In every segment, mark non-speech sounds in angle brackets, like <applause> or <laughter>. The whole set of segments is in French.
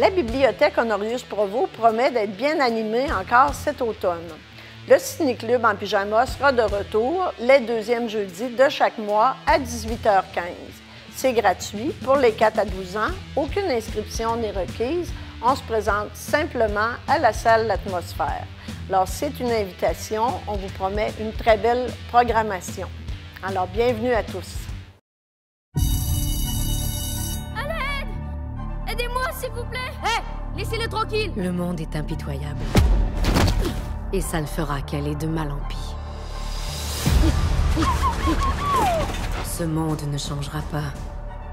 La bibliothèque Honorius Provo promet d'être bien animée encore cet automne. Le Ciné-Club en pyjama sera de retour les deuxièmes jeudis de chaque mois à 18h15. C'est gratuit pour les 4 à 12 ans. Aucune inscription n'est requise. On se présente simplement à la salle L'Atmosphère. Alors, c'est une invitation. On vous promet une très belle programmation. Alors, bienvenue à tous. S'il vous plaît Hé Laissez-le tranquille Le monde est impitoyable. Et ça ne fera qu'aller de mal en pis. Ce monde ne changera pas.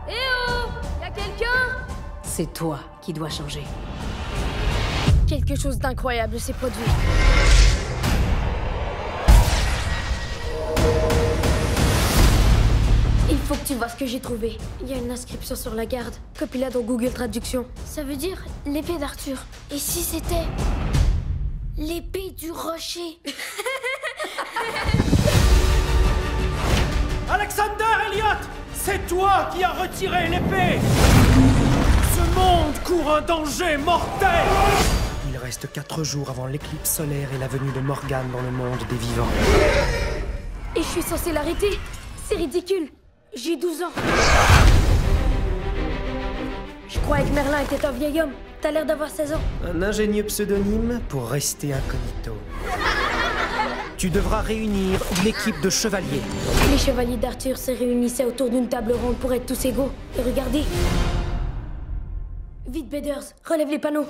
Eh oh Y'a quelqu'un? C'est toi qui dois changer. Quelque chose d'incroyable s'est produit. Tu vois ce que j'ai trouvé? Il y a une inscription sur la garde. Copie-la dans Google Traduction. Ça veut dire l'épée d'Arthur. Et si c'était l'épée du rocher? <laughs> Alexander Elliot C'est toi qui as retiré l'épée Ce monde court un danger mortel Il reste quatre jours avant l'éclipse solaire et la venue de Morgane dans le monde des vivants. Et je suis censée l'arrêter? C'est ridicule. J'ai 12 ans. Je croyais que Merlin était un vieil homme. T'as l'air d'avoir 16 ans. Un ingénieux pseudonyme pour rester incognito. Tu devras réunir une équipe de chevaliers. Les chevaliers d'Arthur se réunissaient autour d'une table ronde pour être tous égaux. Et regardez. Vite, Beders, relève les panneaux.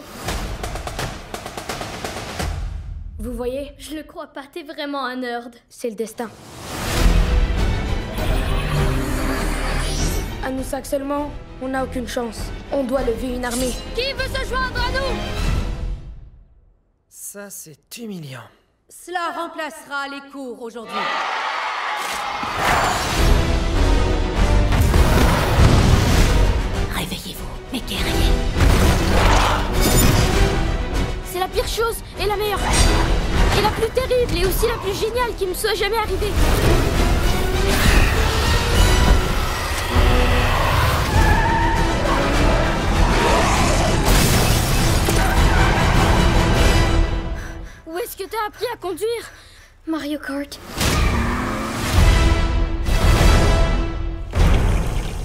Vous voyez? Je le crois pas, t'es vraiment un nerd. C'est le destin. À nous cinq seulement, on n'a aucune chance. On doit lever une armée. Qui veut se joindre à nous? Ça, c'est humiliant. Cela remplacera les cours aujourd'hui. Réveillez-vous, mes guerriers. C'est la pire chose et la meilleure. Et la plus terrible et aussi la plus géniale qui me soit jamais arrivée. Appris à conduire Mario Kart.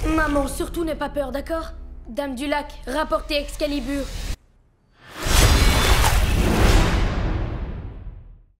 Maman, surtout n'aie pas peur, d'accord? Dame du lac, rapportez Excalibur.